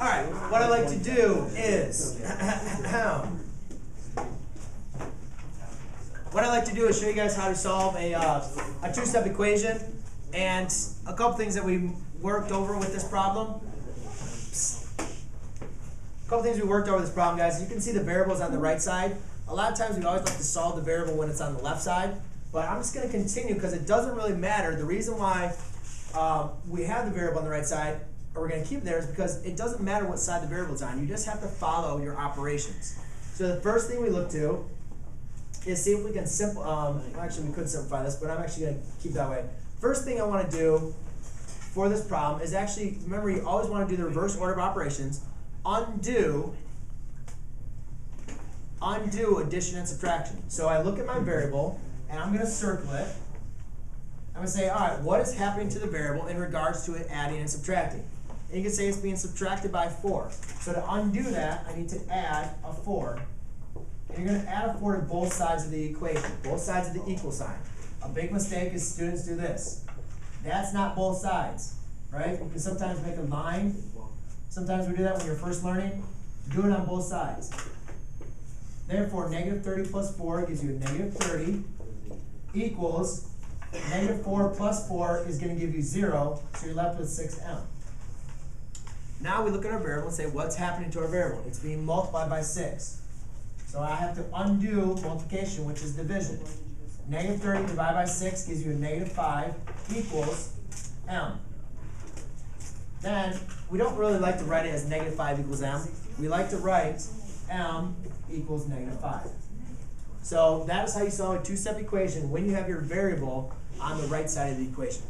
what I like to do is, what I like to do is show you guys how to solve a, uh, a two-step equation and a couple things that we worked over with this problem. A couple things we worked over this problem, guys. You can see the variables on the right side. A lot of times we always like to solve the variable when it's on the left side, but I'm just going to continue because it doesn't really matter. The reason why um, we have the variable on the right side, or we're going to keep there, is because it doesn't matter what side the variable's on. You just have to follow your operations. So the first thing we look to is see if we can simple. Um, actually, we could simplify this, but I'm actually going to keep that way. First thing I want to do for this problem is actually remember you always want to do the reverse order of operations. Undo undo addition and subtraction. So I look at my variable and I'm going to circle it. I'm going to say, all right, what is happening to the variable in regards to it adding and subtracting? And you can say it's being subtracted by 4. So to undo that, I need to add a 4. And you're going to add a 4 to both sides of the equation, both sides of the equal sign. A big mistake is students do this. That's not both sides, right? You can sometimes make a line. Sometimes we do that when you're first learning. Do it on both sides. Therefore, negative 30 plus 4 gives you a negative 30 equals negative 4 plus 4 is going to give you 0, so you're left with 6m. Now we look at our variable and say, what's happening to our variable? It's being multiplied by 6. So I have to undo multiplication, which is division. Negative 30 divided by 6 gives you a negative 5 equals m. Then, we don't really like to write it as negative 5 equals m. We like to write m equals negative 5. So that is how you solve a two-step equation when you have your variable on the right side of the equation.